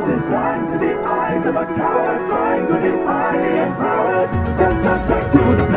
faces blind to the eyes of a coward trying to defy the empowered. The suspect to the